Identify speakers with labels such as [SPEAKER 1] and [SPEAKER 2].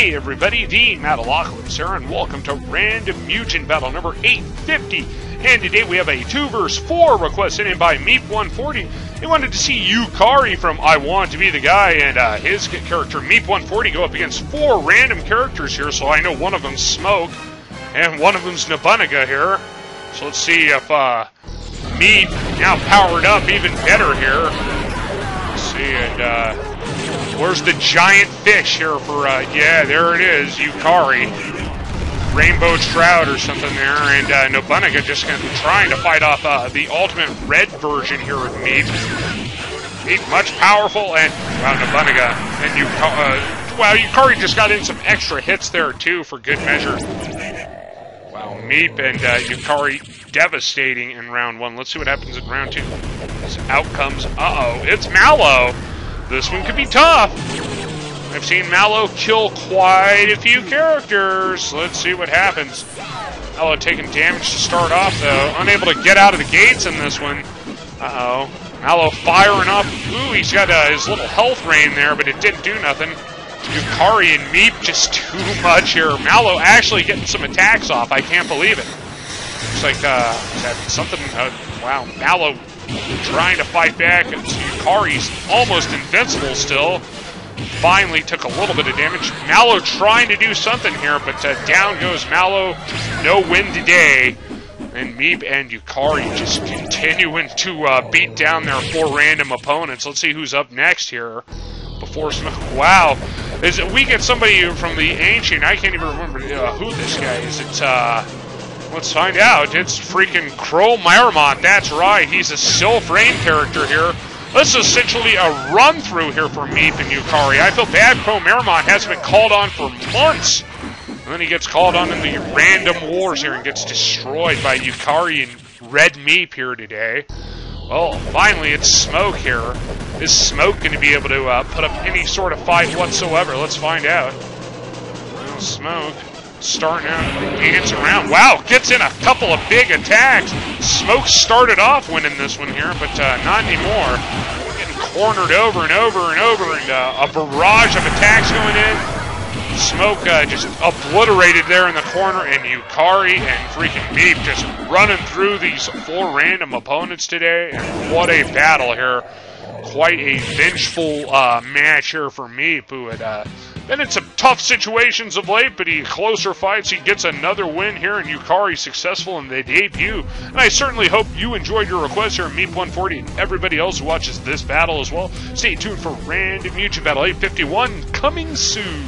[SPEAKER 1] Hey everybody, the Mattalocalypse here, and welcome to Random Mugen Battle number 850. And today we have a 2 vs 4 request sent in by Meep140. He wanted to see Yukari from I Want to Be the Guy and uh, his character Meep140 go up against four random characters here, so I know one of them's Smoke, and one of them's Nobunaga here. So let's see if uh, Meep, now powered up even better here. Let's see, and uh, Where's the giant fish here for, uh, yeah, there it is, Yukari. Rainbow Trout or something there, and uh, Nobunaga just trying to fight off uh, the ultimate red version here of Meep. Meep much powerful, and, wow, Nobunaga, and you, uh, wow, Yukari just got in some extra hits there, too, for good measure. Wow, Meep and uh, Yukari devastating in round one. Let's see what happens in round two. Out comes, uh-oh, it's Mallow! This one could be tough. I've seen Mallow kill quite a few characters. Let's see what happens. Mallow taking damage to start off, though. Unable to get out of the gates in this one. Uh-oh. Mallow firing up. Ooh, he's got uh, his little health rain there, but it didn't do nothing. Yukari and Meep just too much here. Mallow actually getting some attacks off. I can't believe it. Looks like uh, something. Uh, wow, Mallow trying to fight back. And Yukari's almost invincible still. Finally took a little bit of damage. Mallow trying to do something here, but uh, down goes Mallow. No win today. And Meep and Yukari just continuing to uh, beat down their four random opponents. Let's see who's up next here. Before wow, is it, we get somebody from the ancient? I can't even remember uh, who this guy is. It's uh, Let's find out. It's freaking Crow Marmot. That's right. He's a Sylph Rain character here. This is essentially a run-through here for Meep and Yukari. I feel bad Crow Marmot hasn't been called on for months. And then he gets called on in the random wars here and gets destroyed by Yukari and Red Meep here today. Well, finally, it's Smoke here. Is Smoke going to be able to uh, put up any sort of fight whatsoever? Let's find out. Well, Smoke starting out dancing around. Wow, gets in a couple of big attacks. Smoke started off winning this one here, but uh, not anymore. Getting cornered over and over and over, and uh, a barrage of attacks going in. Smoke uh, just obliterated there in the corner, and Yukari and freaking Meep just running through these four random opponents today. And what a battle here. Quite a vengeful uh, match here for Meep, who had uh, been in some tough situations of late, but he closer fights. He gets another win here, and Yukari successful in the debut. And I certainly hope you enjoyed your request here, Meep 140, and everybody else who watches this battle as well. Stay tuned for Random Mugen Battle 851 coming soon.